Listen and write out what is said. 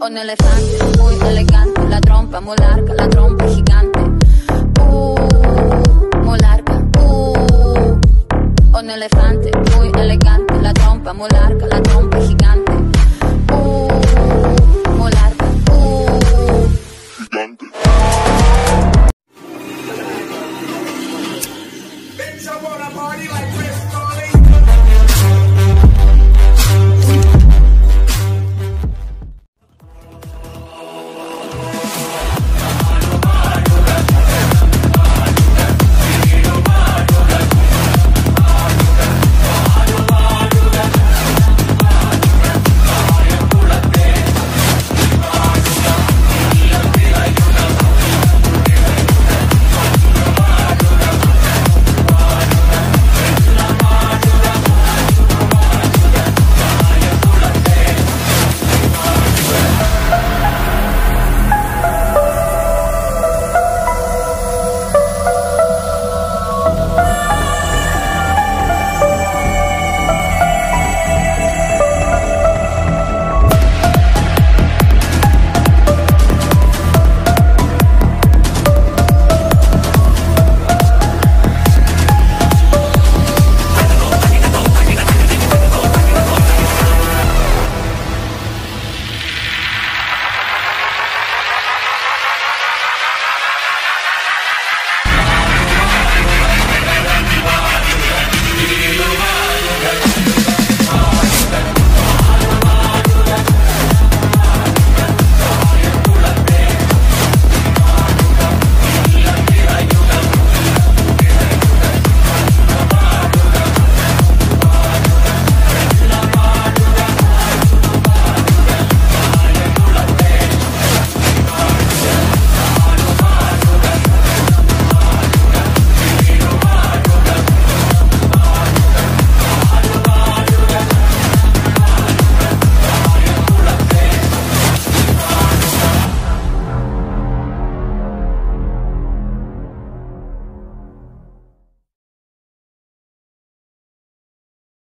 Un elefante muy elegante, la trompa muy larga, la trompa gigante. Uh, uh. Un elefante muy elegante, la trompa muy la trompa gigante. Uh,